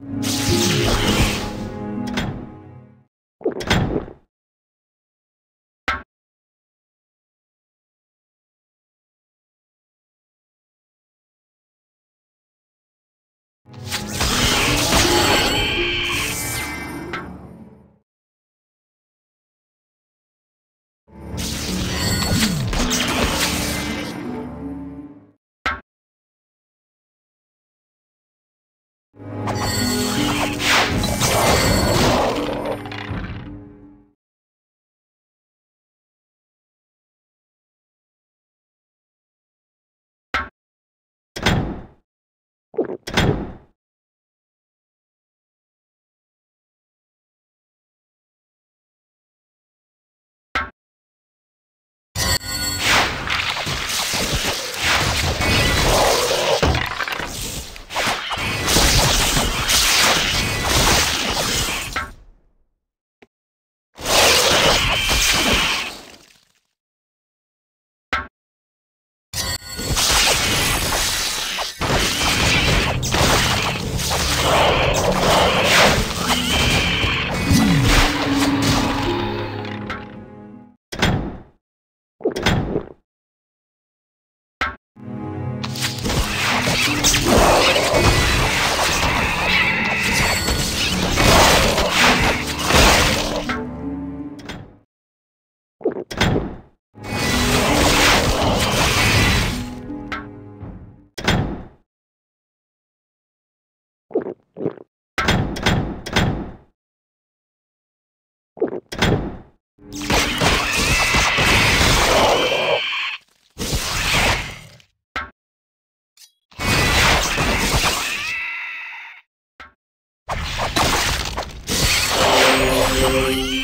you Bye.